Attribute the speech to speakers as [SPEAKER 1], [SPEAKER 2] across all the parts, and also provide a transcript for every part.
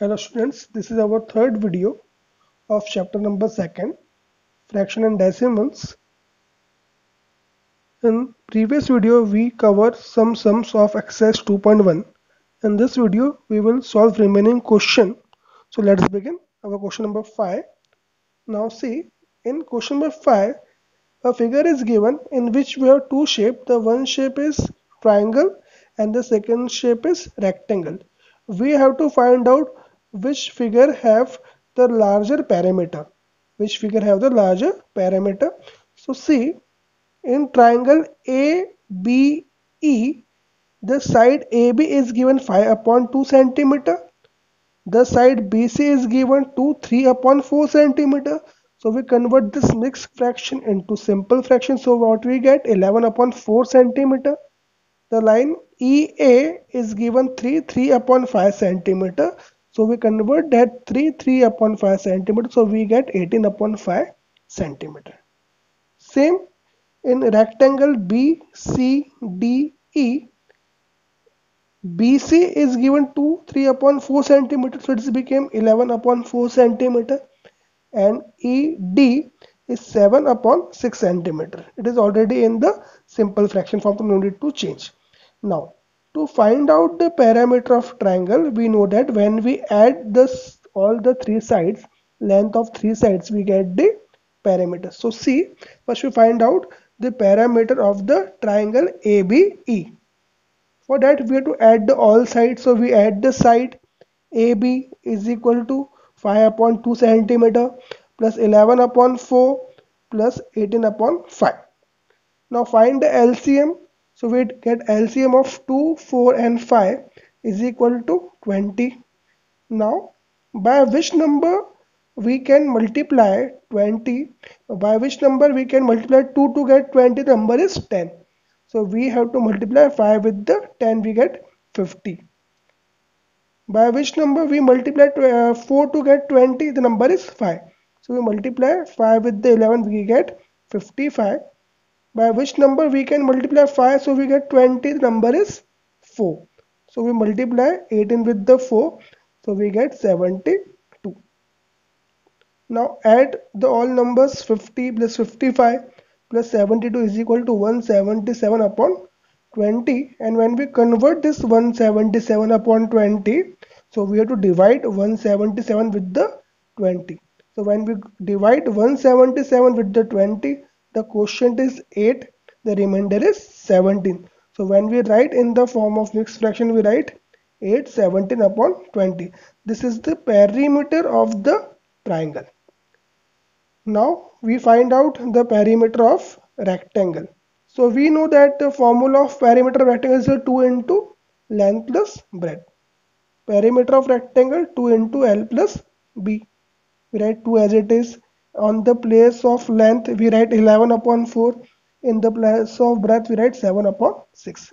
[SPEAKER 1] Hello students, this is our third video of chapter number second, fraction and decimals. In previous video we covered some sums of exercise 2.1. In this video we will solve remaining question. So let's begin our question number 5. Now see, in question number 5, a figure is given in which we have two shapes. The one shape is triangle and the second shape is rectangle. We have to find out which figure have the larger parameter. Which figure have the larger parameter. So see in triangle ABE the side AB is given 5 upon 2 centimeter. The side BC is given to 3 upon 4 centimeter. So we convert this mixed fraction into simple fraction. So what we get 11 upon 4 centimeter. The line EA is given 3 3 upon 5 centimeter. So we convert that 3 3 upon 5 centimeter. So we get 18 upon 5 centimeter. Same in rectangle BCDE. BC is given 2 3 upon 4 centimeter. So it became 11 upon 4 centimeter. And ED is 7 upon 6 centimeter. It is already in the simple fraction form. So no need to change. Now to find out the parameter of triangle, we know that when we add this all the three sides, length of three sides, we get the parameter. So see, first we find out the parameter of the triangle ABE. For that we have to add the all sides. So we add the side AB is equal to 5 upon 2 centimeter plus 11 upon 4 plus 18 upon 5. Now find the LCM so we get LCM of 2, 4 and 5 is equal to 20. Now by which number we can multiply 20 by which number we can multiply 2 to get 20 the number is 10 so we have to multiply 5 with the 10 we get 50 by which number we multiply uh, 4 to get 20 the number is 5 so we multiply 5 with the 11 we get 55 by which number we can multiply 5 so we get 20 the number is 4 so we multiply 18 with the 4 so we get 72 now add the all numbers 50 plus 55 plus 72 is equal to 177 upon 20 and when we convert this 177 upon 20 so we have to divide 177 with the 20 so when we divide 177 with the 20 the quotient is 8 the remainder is 17 so when we write in the form of mixed fraction we write 8 17 upon 20 this is the perimeter of the triangle. Now we find out the perimeter of rectangle. So we know that the formula of perimeter of rectangle is 2 into length plus breadth. Perimeter of rectangle 2 into L plus B. We write 2 as it is on the place of length we write 11 upon 4 in the place of breadth we write 7 upon 6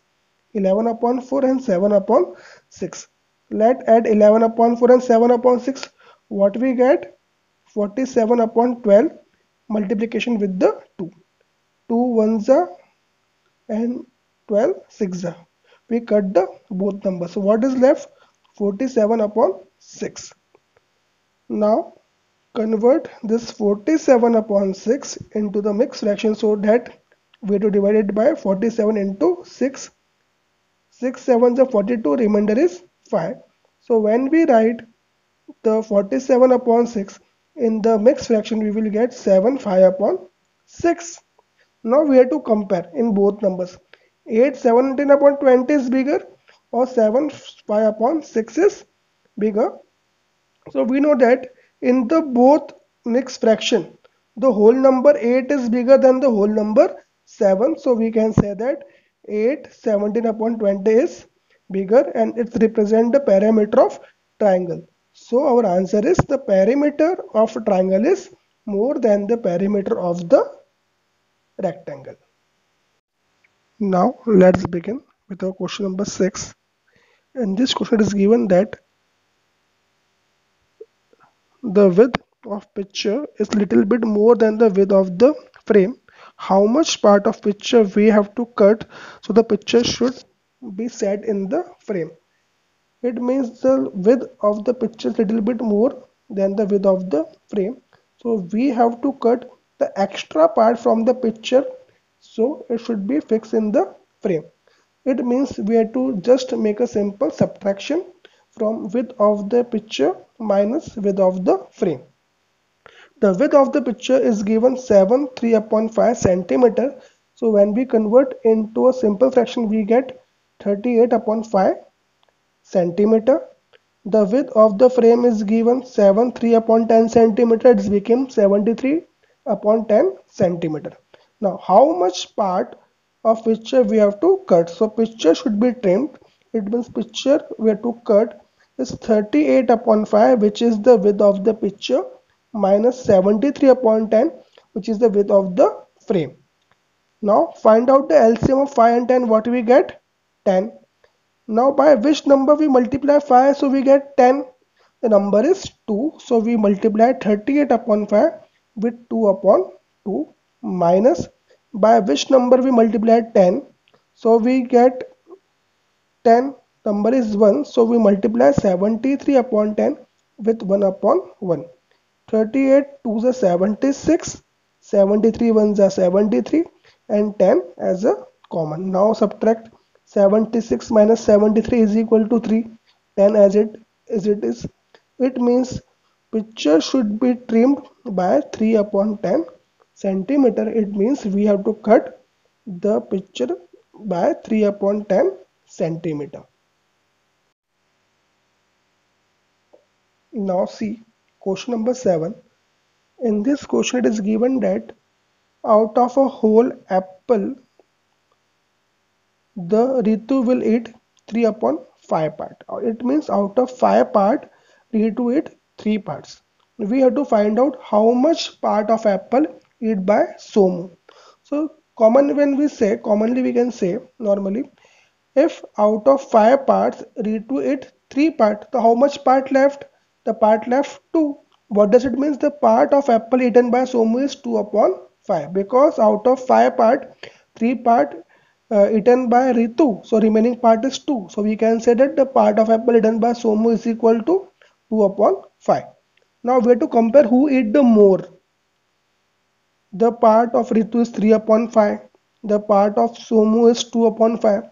[SPEAKER 1] 11 upon 4 and 7 upon 6 let add 11 upon 4 and 7 upon 6 what we get? 47 upon 12 multiplication with the 2 2 ones are and 12 6 are. We cut the both numbers. So what is left? 47 upon 6 now convert this 47 upon 6 into the mixed fraction so that we have to divide it by 47 into 6 6 7 is 42 remainder is 5 so when we write the 47 upon 6 in the mixed fraction we will get 7 5 upon 6 now we have to compare in both numbers. 8 17 upon 20 is bigger or 7 5 upon 6 is bigger. So we know that in the both mixed fraction. The whole number 8 is bigger than the whole number 7 so we can say that 8 17 upon 20 is bigger and it represents the perimeter of triangle. So our answer is the perimeter of triangle is more than the perimeter of the rectangle. Now let's begin with our question number 6 in this question it is given that the width of picture is little bit more than the width of the frame. How much part of picture we have to cut so the picture should be set in the frame. It means the width of the picture is little bit more than the width of the frame. So we have to cut the extra part from the picture so it should be fixed in the frame. It means we have to just make a simple subtraction from width of the picture minus width of the frame. The width of the picture is given 7 3 upon 5 centimeter. So when we convert into a simple fraction we get 38 upon 5 centimeter. The width of the frame is given 7 3 upon 10 centimeter. It became 73 upon 10 centimeter. Now how much part of picture we have to cut? So picture should be trimmed. It means picture we have to cut is 38 upon 5 which is the width of the picture minus 73 upon 10 which is the width of the frame. Now find out the LCM of 5 and 10 what we get? 10 now by which number we multiply 5 so we get 10. The number is 2 so we multiply 38 upon 5 with 2 upon 2 minus by which number we multiply 10 so we get 10 number is 1 so we multiply 73 upon 10 with 1 upon 1 38 2 is 76 73 1 is 73 and 10 as a common. Now subtract 76 minus 73 is equal to 3 10 as it as it is. It means picture should be trimmed by 3 upon 10 centimeter. It means we have to cut the picture by 3 upon 10 centimeter now see question number 7 in this question it is given that out of a whole apple the Ritu will eat 3 upon 5 part. Uh, it means out of 5 part, Ritu eat 3 parts. We have to find out how much part of apple eat by Somu. So common when we say, commonly we can say normally, if out of 5 parts, Ritu eat 3 part, so how much part left? The part left 2. What does it mean? The part of apple eaten by Somu is 2 upon 5 because out of 5 part, 3 part uh, eaten by Ritu. So remaining part is 2. So we can say that the part of apple eaten by Somu is equal to 2 upon 5. Now we have to compare who ate the more. The part of Ritu is 3 upon 5. The part of Somu is 2 upon 5.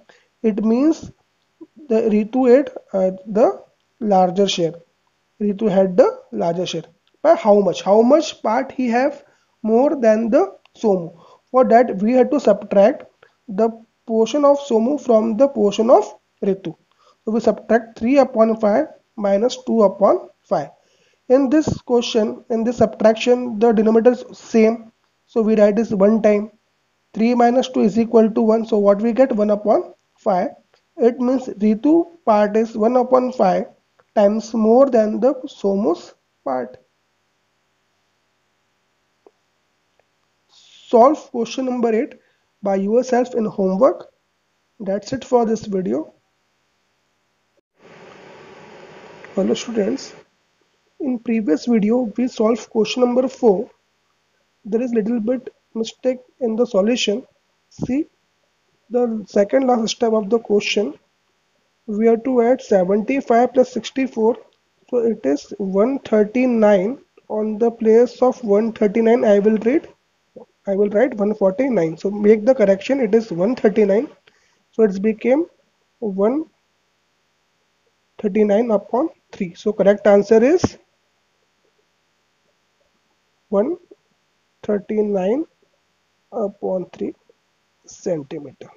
[SPEAKER 1] It means the Ritu ate uh, the larger share. Ritu had the larger share. By how much? How much part he have more than the Somu? For that we have to subtract the portion of Somu from the portion of Ritu. So we subtract 3 upon 5 minus 2 upon 5. In this question, in this subtraction, the denominator is same. So we write this one time. 3 minus 2 is equal to 1. So what we get? 1 upon 5. It means Ritu part is 1 upon 5 times more than the Somu's part. Solve question number 8 by yourself in homework. That's it for this video. Hello students. In previous video we solved question number 4. There is little bit mistake in the solution. See the second last step of the question. We have to add 75 plus 64. So it is 139 on the place of 139 I will read I will write 149 so make the correction. It is 139 so it's became 139 upon 3 so correct answer is 139 upon 3 centimeter